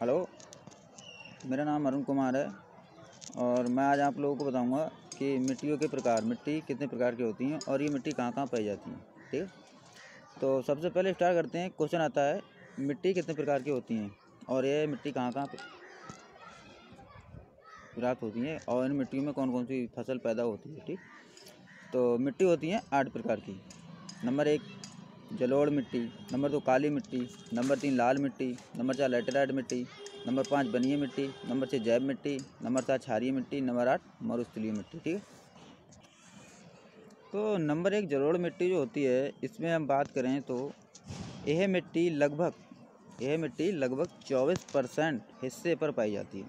Hello, मेरा नाम अरुण कुमार है और मैं आज आप लोगों को बताऊँगा कि मिट्टियों के प्रकार, मिट्टी कितने प्रकार की होती हैं और ये मिट्टी कहाँ कहाँ पाई जाती है, ठीक है? तो सबसे पहले स्टार्ट करते हैं क्वेश्चन आता है, मिट्टी कितने प्रकार की होती हैं और ये मिट्टी कहाँ कहाँ प्राप्त होती हैं और इन मिट्टियों में कौन कौन सी फ़सल पैदा होती है, ठीक? तो मिट्टी होती है आठ प्रकार की। नंबर एक जलोढ़ मिट्टी, नंबर दो काली मिट्टी, नंबर तीन लाल मिट्टी, नंबर चार लेटेराइट मिट्टी, नंबर पाँच बनिए मिट्टी, नंबर छः जैव मिट्टी, नंबर सात क्षारीय मिट्टी, नंबर आठ मरुस्थलीय मिट्टी, ठीक है? तो नंबर एक जलोड़ मिट्टी जो होती है, इसमें हम बात करें तो यह मिट्टी लगभग, यह मिट्टी लगभग चौबीस परसेंट हिस्से पर पाई जाती है।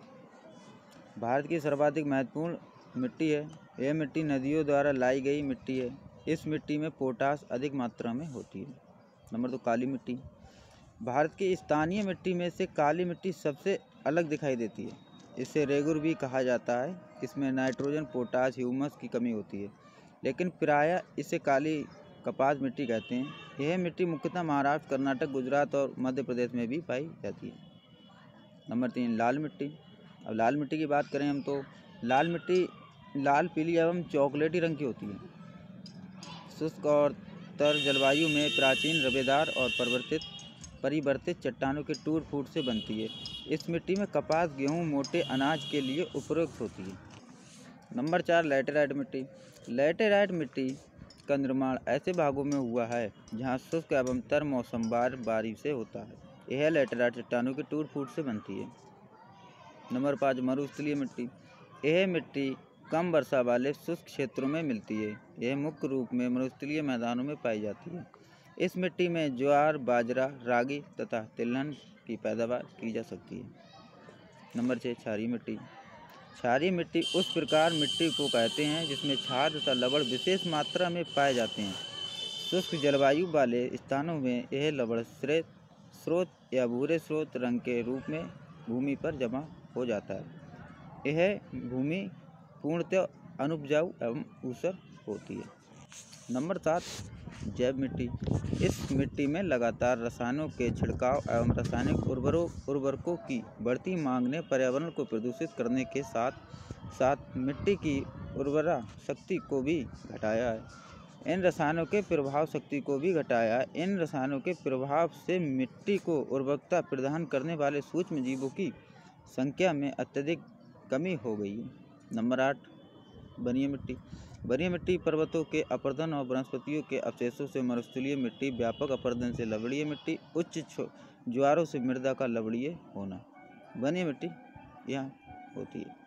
भारत की सर्वाधिक महत्वपूर्ण मिट्टी है, यह मिट्टी नदियों द्वारा लाई गई मिट्टी है। इस मिट्टी में पोटास अधिक मात्रा में होती है। नंबर दो, काली मिट्टी। भारत की स्थानीय मिट्टी में से काली मिट्टी सबसे अलग दिखाई देती है। इसे रेगुर भी कहा जाता है। इसमें नाइट्रोजन, पोटास, ह्यूमस की कमी होती है। लेकिन प्रायः इसे काली कपास मिट्टी कहते हैं। यह मिट्टी मुख्यतः महाराष्ट्र, कर्नाटक, गुजरात और मध्य प्रदेश में भी पाई जाती है। नंबर तीन, लाल मिट्टी। अब लाल मिट्टी की बात करें हम तो लाल मिट्टी लाल, पीली एवं चॉकलेटी रंग की होती है। शुष्क और तर जलवायु में प्राचीन रबेदार और परिवर्तित परिवर्तित चट्टानों के टूट फूट से बनती है। इस मिट्टी में कपास, गेहूँ, मोटे अनाज के लिए उपयुक्त होती है। नंबर चार, लेटेराइट मिट्टी। लेटेराइट मिट्टी का निर्माण ऐसे भागों में हुआ है, जहाँ शुष्क एवं तर मौसम बार बारी से होता है। यह लेटेराइट चट्टानों के टूट फूट से बनती है। नंबर पाँच, मरुस्थलीय मिट्टी। यह मिट्टी कम वर्षा वाले शुष्क क्षेत्रों में मिलती है। यह मुख्य रूप में मरुस्थलीय मैदानों में पाई जाती है। इस मिट्टी में ज्वार, बाजरा, रागी तथा तिलहन की पैदावार की जा सकती है। नंबर छः क्षारीय मिट्टी। क्षारीय मिट्टी उस प्रकार मिट्टी को कहते हैं जिसमें क्षार तथा लवण विशेष मात्रा में पाए जाते हैं। शुष्क जलवायु वाले स्थानों में यह लवण स्रोत या भूरे स्रोत रंग के रूप में भूमि पर जमा हो जाता है। यह भूमि पूर्णतः अनुपजाऊ एवं ऊसर होती है। नंबर सात, जैव मिट्टी। इस मिट्टी में लगातार रसायनों के छिड़काव एवं रासायनिक उर्वरों, उर्वरकों की बढ़ती मांग ने पर्यावरण को प्रदूषित करने के साथ साथ मिट्टी की उर्वरा शक्ति को भी घटाया है। इन रसायनों के प्रभाव शक्ति को भी घटाया है। इन रसायनों के प्रभाव से मिट्टी को उर्वरकता प्रदान करने वाले सूक्ष्म जीवों की संख्या में अत्यधिक कमी हो गई नंबर आठ, बनिया मिट्टी। बनिया मिट्टी पर्वतों के अपर्दन और वनस्पतियों के अवशेषों से मरुस्थलीय मिट्टी, व्यापक अपर्दन से लवड़ीय मिट्टी, उच्च ज्वारों से मृदा का लवड़ीय होना। बनिया मिट्टी यहाँ होती है।